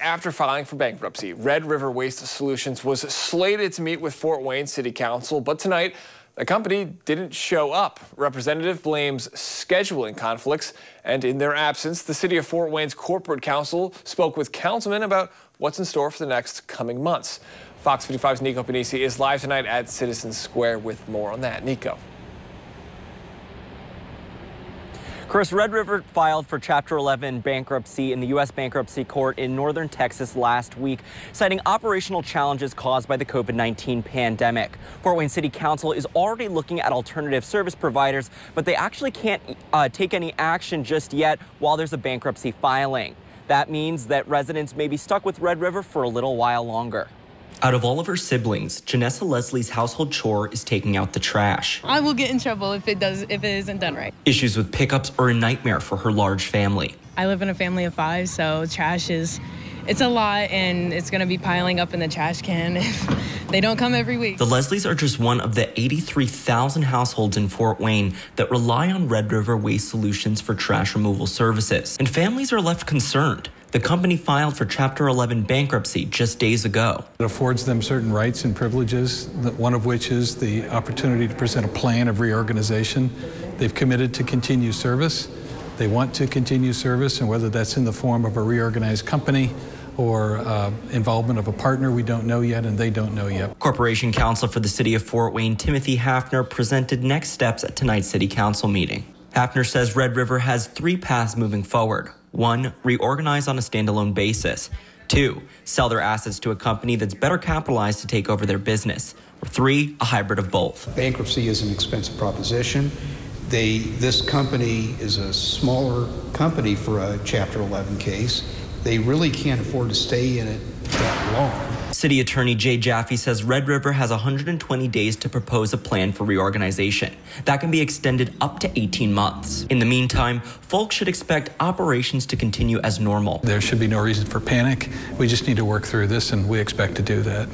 After filing for bankruptcy, Red River Waste Solutions was slated to meet with Fort Wayne City Council, but tonight the company didn't show up. Representative blames scheduling conflicts, and in their absence, the city of Fort Wayne's corporate counsel spoke with councilmen about what's in store for the next coming months. Fox 55's Nico Panisi is live tonight at Citizens Square with more on that. Nico. Chris, Red River filed for Chapter 11 bankruptcy in the U.S. Bankruptcy Court in northern Texas last week, citing operational challenges caused by the COVID-19 pandemic. Fort Wayne City Council is already looking at alternative service providers, but they actually can't uh, take any action just yet while there's a bankruptcy filing. That means that residents may be stuck with Red River for a little while longer. Out of all of her siblings, Janessa Leslie's household chore is taking out the trash. I will get in trouble if it does if it isn't done right. Issues with pickups are a nightmare for her large family. I live in a family of five, so trash is it's a lot and it's going to be piling up in the trash can if they don't come every week. The Leslies are just one of the 83,000 households in Fort Wayne that rely on Red River Waste Solutions for trash removal services. And families are left concerned. The company filed for Chapter 11 bankruptcy just days ago. It affords them certain rights and privileges, one of which is the opportunity to present a plan of reorganization. They've committed to continue service. They want to continue service, and whether that's in the form of a reorganized company or uh, involvement of a partner we don't know yet and they don't know yet. Corporation Counsel for the City of Fort Wayne, Timothy Haffner, presented next steps at tonight's City Council meeting. Haffner says Red River has three paths moving forward. One, reorganize on a standalone basis. Two, sell their assets to a company that's better capitalized to take over their business. Or three, a hybrid of both. Bankruptcy is an expensive proposition. They, this company is a smaller company for a Chapter 11 case. They really can't afford to stay in it that long. City Attorney Jay Jaffe says Red River has 120 days to propose a plan for reorganization. That can be extended up to 18 months. In the meantime, folks should expect operations to continue as normal. There should be no reason for panic. We just need to work through this, and we expect to do that.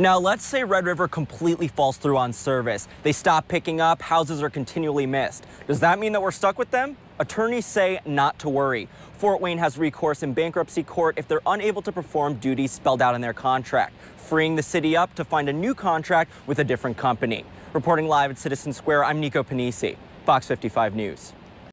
Now, let's say Red River completely falls through on service. They stop picking up, houses are continually missed. Does that mean that we're stuck with them? Attorneys say not to worry. Fort Wayne has recourse in bankruptcy court if they're unable to perform duties spelled out in their contract, freeing the city up to find a new contract with a different company. Reporting live at Citizen Square, I'm Nico Panisi, Fox 55 News.